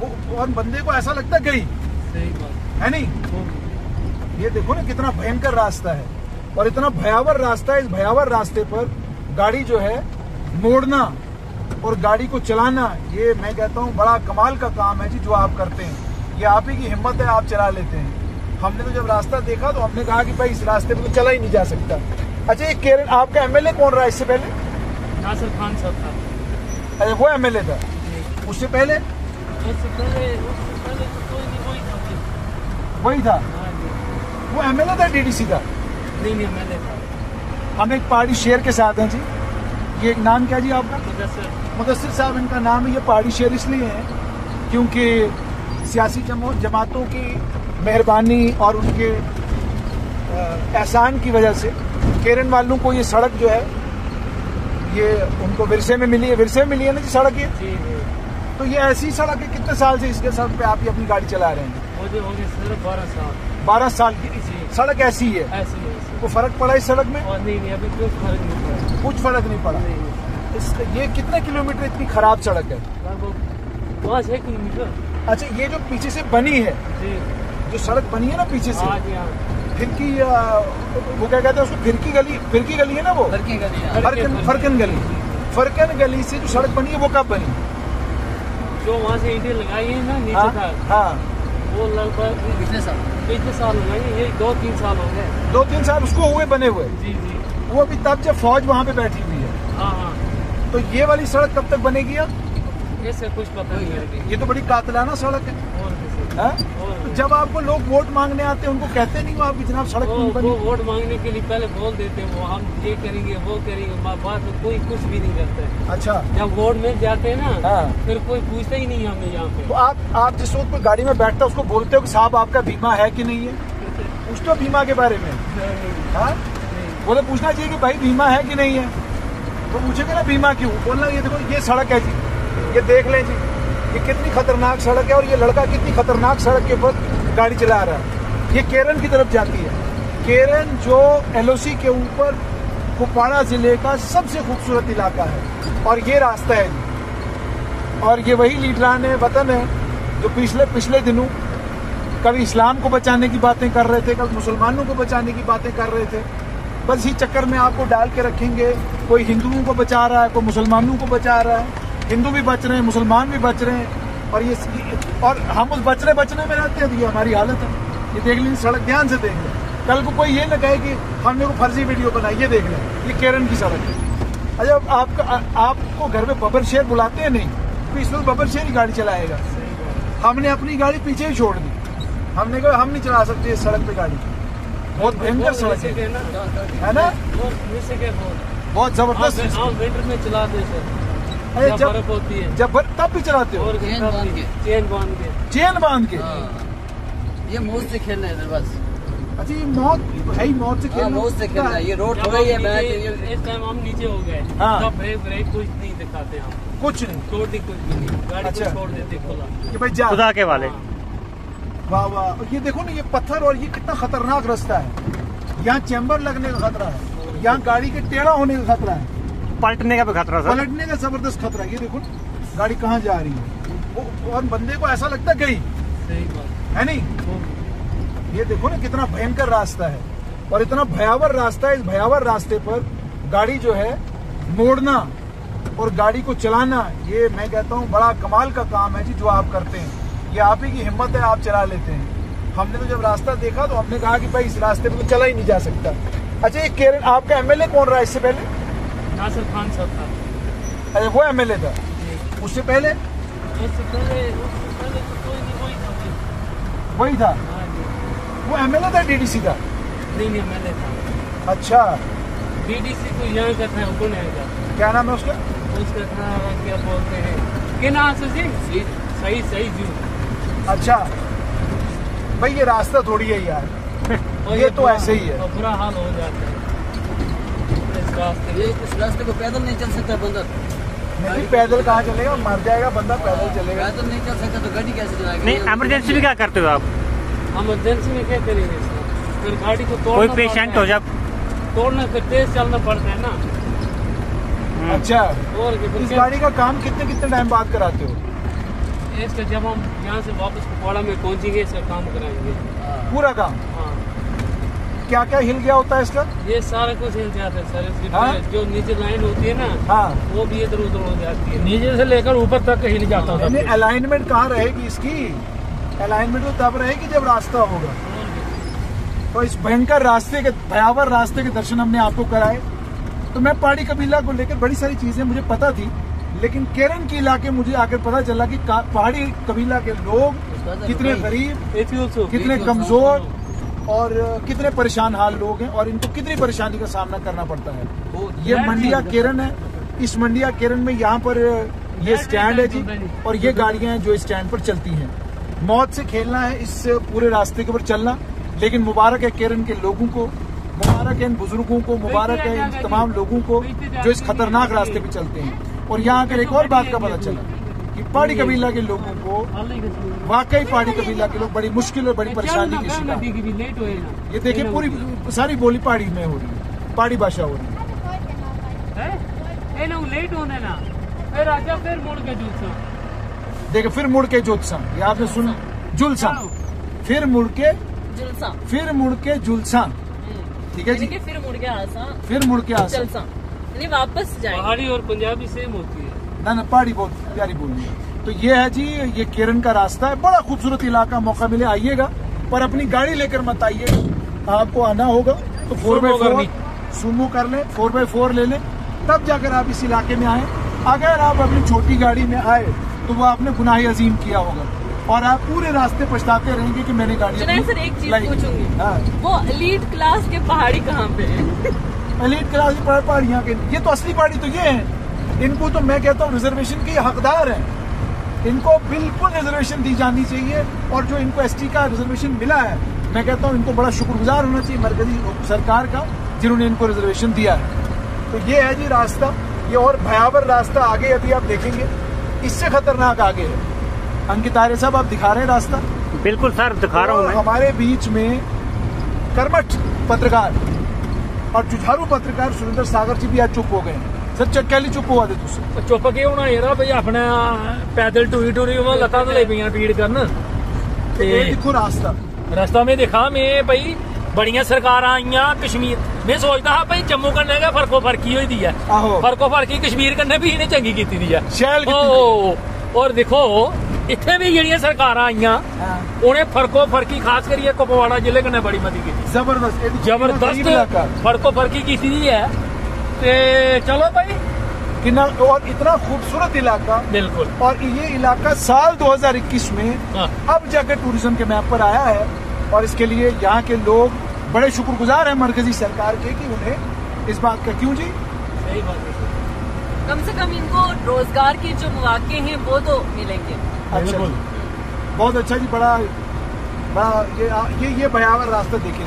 वो- और बंदे को ऐसा लगता है गई। है नहीं? ये देखो ना कितना भयंकर रास्ता है। और इतना भयावर रास्ता है इस भयावर रास्ते पर गाड़ी जो है मोड़ना और गाड़ी को चलाना ये मैं कहता हूँ बड़ा कमाल का काम है जी जो आप करते हैं। ये आप ही की हिम्मत है आप चला लेते हैं। हमने तो जब रास्ता देखा तो हमने कहा कि भाई इस रास्ते पर तो चला ही नहीं जा सकता। अच्छा ये केरल आपका एमएलए कौन रहा इससे पहले? नासिर खान साहब था। अरे वो एमएलए था। उससे पहले? उससे पहले उससे पहले तो कोई नहीं वही था वही था। हाँ जी वो एमएलए था डीडीसी था नहीं नहीं था। हम एक पहाड़ी शेर के साथ हैं जी। ये एक नाम क्या जी आपका? मुदस्सिर। साहब इनका नाम है ये पहाड़ी शेर इसलिए है क्योंकि सियासी जमो जमातों की मेहरबानी और उनके एहसान की वजह से केरन वालों को ये सड़क जो है ये उनको विरसे में मिली है। विरसे में मिली है ना जी सड़क ये? तो ये ऐसी सड़क है कितने साल से इसके सड़क पे आप ये अपनी गाड़ी चला रहे हैं? मुझे हो गए सिर्फ़ बारह साल। बारह साल की सड़क ऐसी है? ऐसे ही फ़र्क पड़ा इस सड़क में? नहीं नहीं अभी कुछ फ़र्क नहीं पड़ा। कुछ फ़र्क नहीं पड़ा। इस, ये कितने किलोमीटर इतनी खराब सड़क है? पाँच छः किलोमीटर। अच्छा ये जो पीछे से बनी है जी। जो सड़क बनी है ना पीछे से हाँ जी हाँ। फिरकी वो क्या कहते हैं उसको फिरकी गली फिरकी गली है ना वो? लड़की गली फरकन फरकन गली। फरकन गली से जो सड़क बनी है वो कब बनी? जो वहाँ से ईटे लगाई है ना नीचे हाँ था। हाँ। वो लगभग पिछले साल? पिछले साल लगाई है ये दो तीन साल हो गए। दो तीन साल उसको हुए बने हुए? जी जी। वो अभी तब जब फौज वहाँ पे बैठी हुई है। हाँ हाँ। तो ये वाली सड़क कब तक बनेगी अब? इससे कुछ पता नहीं है। ये तो बड़ी कातलाना सड़क है। हाँ? तो जब आपको लोग वोट मांगने आते हैं उनको कहते नहीं हो आप जनाब सड़क वो वो वोट मांगने के लिए पहले बोल देते हैं वो हम ये करेंगे वो करेंगे मा- बाद में कोई कुछ भी नहीं करता है। अच्छा। जब वोट मिल जाते हैं ना हाँ। फिर कोई पूछता ही नहीं हमें यहाँ पे। तो आप आप जिस वक्त कोई गाड़ी में बैठता है उसको बोलते हो कि साहब आपका बीमा है कि नहीं है? पूछते तो बीमा के बारे में? हाँ? बोले पूछना चाहिए कि भाई बीमा है कि नहीं है? तो पूछेगा ना बीमा क्यों? बोलना ये देखो ये सड़क है जी। ये देख लें जी। ये कितनी खतरनाक सड़क है और ये लड़का कितनी खतरनाक सड़क के ऊपर गाड़ी चला रहा है। ये केरन की तरफ़ जाती है। केरन जो एलओसी के ऊपर कुपवाड़ा ज़िले का सबसे खूबसूरत इलाका है और ये रास्ता है। और ये वही लीडरान वतन है, जो पिछले पिछले दिनों कभी इस्लाम को बचाने की बातें कर रहे थे कभी मुसलमानों को बचाने की बातें कर रहे थे। बस इसी चक्कर में आपको डाल के रखेंगे, कोई हिंदुओं को बचा रहा है, कोई मुसलमानों को बचा रहा है। हिंदू भी बच रहे हैं मुसलमान भी बच रहे हैं और ये और हम उस बचने बचने में रहते हैं तो ये हमारी हालत है। ये देख लीजिए सड़क ध्यान से देख लें। कल को कोई ये न कहे कि हमने को फर्जी वीडियो बनाई ये देख लें ये केरन की सड़क है। अच्छा आपका आपको घर में बबर शेर बुलाते हैं नहीं तो इस वक्त बबर शेर ही गाड़ी चलाएगा। हमने अपनी गाड़ी पीछे ही छोड़ दी। हमने कहा हम नहीं चला सकते इस सड़क पे गाड़ी। बहुत भयंकर सड़क है। ना? बहुत। ज़बरदस्त विंटर में हैं। सर अरे जब बर्फ़ होती है। जब बर- तब भी चलाते हो? और चेन बाँध के। चेन बाँध के। चेन बाँध के? हाँ। ये मौत से खेलना है इधर बस। अच्छा ये मौत है ही मौत से हाँ, खेलना मौत से खेलना है। ये रोड थोड़ा ही है बैठ नीचे- ये इस टाइम हम नीचे हो गए। हाँ। तब ब्रेक ब्रेक कुछ नहीं दिखाते हम। कुछ नहीं। छोड़ दी कुछ भी नहीं। गाड़ी अच्छा। को छोड़ देते खुला। कि भाई जा। खुदा के वाले। हाँ। वाह वाह। ये देखो ना ये पत्थर और ये कितना खतरनाक रास्ता है। यहाँ चैम्बर लगने का खतरा है। यहाँ गाड़ी के टेढ़ा होने का खतरा है। पलटने का भी खतरा सर। पलटने का ज़बरदस्त खतरा है। ये देखो गाड़ी कहाँ जा रही है? वो- और बंदे को ऐसा लगता है गई है नहीं? ये देखो ना कितना भयंकर रास्ता है। और इतना भयावर रास्ता है इस भयावर रास्ते पर गाड़ी जो है मोड़ना और गाड़ी को चलाना ये मैं कहता हूँ बड़ा कमाल का काम है जी जो आप करते हैं। ये आप ही की हिम्मत है आप चला लेते हैं। हमने तो जब रास्ता देखा तो हमने कहा कि भाई इस रास्ते पर तो चला ही नहीं जा सकता। अच्छा ये केरन आपका एमएलए कौन रहा है इससे पहले? नासिर खान साहब था। अच्छा वो एमएलए था। जी। उससे पहले? उससे पहले उससे पहले तो कोई नहीं वही था। वही था? हाँ वो एमएलए था डीडीसी का नहीं नहीं मैंने था। अच्छा। बीडीसी को यहाँ का था पुणे का क्या नाम है उसका? उसका था क्या बोलते हैं? क्या नाम से जी? सही सही जी। अच्छा। भाई ये रास्ता थोड़ी है यार। और ये तो ऐसे ही है। बुरा हाल हो जाता है। रास्ते ये इस रास्ते को पैदल नहीं चल सकता बंदा। नहीं पैदल कहाँ चलेगा? मर जाएगा बंदा पैदल चलेगा। पैदल नहीं चल सकता तो गाड़ी कैसे चलाएगा? नहीं इमरजेंसी में क्या करते हो आप? इमरजेंसी में क्या करेंगे फिर गाड़ी को तोड़ना कोई पेशेंट हो जब तोड़ना फिर तेज चलना पड़ता है ना। हम्म, अच्छा और इस गाड़ी का काम कितने कितने टाइम बाद कराते हो? इसका जब हम यहाँ से वापस कुपवाड़ा में पहुँचेंगे इसका काम कराएँगे। पूरा काम? हाँ। क्या क्या हिल गया होता है इसका? ये सारा कुछ हिल जाता है सर इसकी हाँ? जो नीचे लाइन होती है ना हाँ। वो भी इधर उधर हो जाती है। नीचे से लेकर ऊपर तक हिल जाता यानी अलाइनमेंट कहाँ रहेगी इसकी? अलाइनमेंट तो तब रहेगी जब रास्ता होगा। तो इस भयंकर रास्ते के भयावह रास्ते के दर्शन हमने आपको कराए। तो मैं पहाड़ी कबीला को लेकर बड़ी सारी चीज़ें मुझे पता थी लेकिन केरन के इलाके मुझे आकर पता चला कि पहाड़ी कबीला के लोग कितने गरीब कितने कमज़ोर और कितने परेशान हाल लोग हैं और इनको कितनी परेशानी का सामना करना पड़ता है। ये मंडिया केरन है। इस मंडिया केरन में यहाँ पर ये स्टैंड है जी और ये गाड़ियाँ हैं जो इस स्टैंड पर चलती हैं। मौत से खेलना है इस पूरे रास्ते के ऊपर चलना लेकिन मुबारक है केरन के लोगों को मुबारक है इन बुज़ुर्गों को मुबारक है इन तमाम लोगों को जो इस खतरनाक रास्ते पे चलते हैं। और यहाँ आकर एक और बात का पता चला। कि पहाड़ी कबीला के लोगों को वाकई पहाड़ी कबीला के लोग बड़ी मुश्किल और बड़ी परेशानी की शिकार ये देखिए पूरी सारी बोली पहाड़ी में हो रही है पहाड़ी भाषा हो रही है। हैं? ए लोग लेट होने ना फिर आजा फिर मुड़ के देखिए फिर मुड़ के जोतसा ये आपने सुना? जुलसा। फिर मुड़ के? जुलसा। फिर मुड़ के जुलसा। ठीक है जी? फिर मुड़ गया आसा। फिर मुड़ के आसा। वापस जाएँगे। पहाड़ी और पंजाबी सेम होती है। ना ना पहाड़ी बहुत प्यारी बोली है। तो ये है जी ये केरन का रास्ता है। बड़ा खूबसूरत इलाका मौका मिले आइएगा। पर अपनी गाड़ी लेकर मत आइएगा आपको आना होगा। तो फोर बाई फोर सुमो कर लें फोर बाई फोर ले लें। तब जाकर आप इस इलाके में आए। अगर आप अपनी छोटी गाड़ी में आए तो वो आपने गुनाह अजीम किया होगा। और आप पूरे रास्ते पछताते रहेंगे कि मैंने गाड़ी सर, एक चीज़ पूछूँगी। हाँ। वो एलीट क्लास के पहाड़ी कहाँ पे है? एलिट क्लास की पहाड़ियाँ के ये तो असली पहाड़ी तो ये है। इनको तो मैं कहता हूँ रिजर्वेशन के हकदार हैं। इनको बिल्कुल रिजर्वेशन दी जानी चाहिए और जो इनको एसटी का रिजर्वेशन मिला है मैं कहता हूँ इनको बड़ा शुक्रगुजार होना चाहिए मरकजी सरकार का जिन्होंने इनको रिजर्वेशन दिया है। तो ये है जी रास्ता ये और भयावर रास्ता आगे अभी आप देखेंगे। इससे खतरनाक आगे है। अंकित आर्य साहब आप दिखा रहे हैं रास्ता? बिल्कुल सर दिखा रहा हूँ हमारे बीच में कर्मठ पत्रकार और जुझारू पत्रकार सुरेंद्र सागर जी भी आज चुप हो गए हैं। सर चक्कैली चुप होआ दे तुस चुप के होना यरा भाई अपने पैदल टुरी टुरी लत्तां लगी पेइयाँ पीड़ करन ते दिक्खो रास्ता रास्ता में दिक्खा में भाई बड़ियाँ सरकारां आइयाँ कश्मीर में सोचदा हा भाई जम्मू कन्नै गै फर्को फर्की होई दी ऐ फर्को फर्की कश्मीर कन्नै भी इ'नें चंगी कीती दी ऐ शैल और देखो इत्थै भी जेह्ड़ियाँ सरकारां आइयाँ उ'नें फर्को फर्की खास करियै कुपवाड़ा ज़िले कन्नै बड़ी मती कीती ज़बरदस्त ज़बरदस्त फर्को फर्की कीती दी ऐ ते चलो भाई। कि और इतना खूबसूरत इलाका। बिल्कुल। और ये इलाका साल 2021 में हाँ। अब जाकर टूरिज़्म के मैप पर आया है। और इसके लिए यहाँ के लोग बड़े शुक्रगुजार हैं मरकजी सरकार के कि उन्हें इस बात का क्यों जी? सही बात है कम से कम इनको रोज़गार के जो मौके हैं वो तो मिलेंगे। अच्छा। बहुत अच्छा जी बड़ा बड़ा ये ये ये भयावर रास्ता देखे